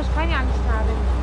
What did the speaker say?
nós ganhámos, sabem?